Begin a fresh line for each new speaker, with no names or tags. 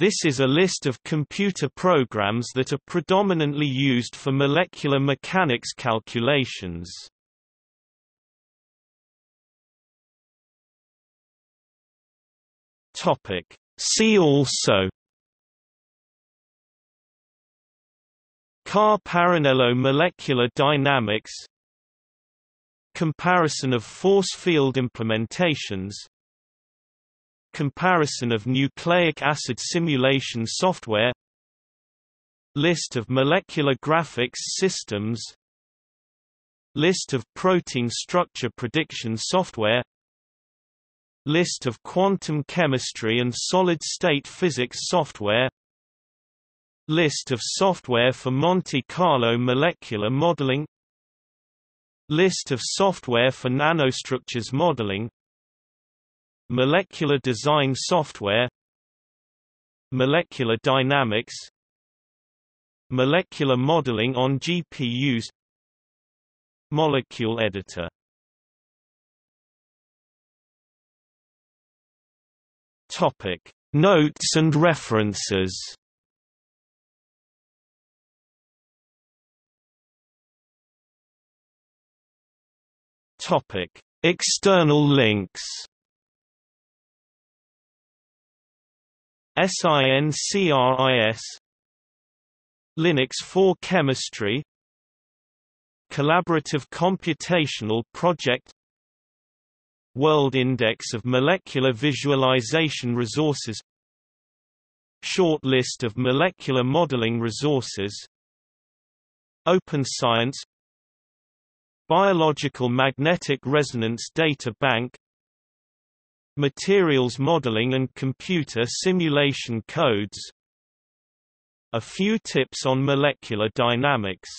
This is a list of computer programs that are predominantly used for molecular mechanics calculations. Topic. See also Car-Parrinello molecular dynamics Comparison of force field implementations Comparison of nucleic acid simulation software List of molecular graphics systems List of protein structure prediction software List of quantum chemistry and solid-state physics software List of software for Monte Carlo molecular modeling List of software for nanostructures modeling Molecular design software Molecular dynamics Molecular modeling on GPUs Molecule editor. Topic Notes and references. Topic External links SINCRIS Linux for Chemistry Collaborative Computational Project World Index of Molecular Visualization Resources Short list of molecular modeling resources Open Science Biological Magnetic Resonance Data Bank Materials modeling and computer simulation codes. A few tips on molecular dynamics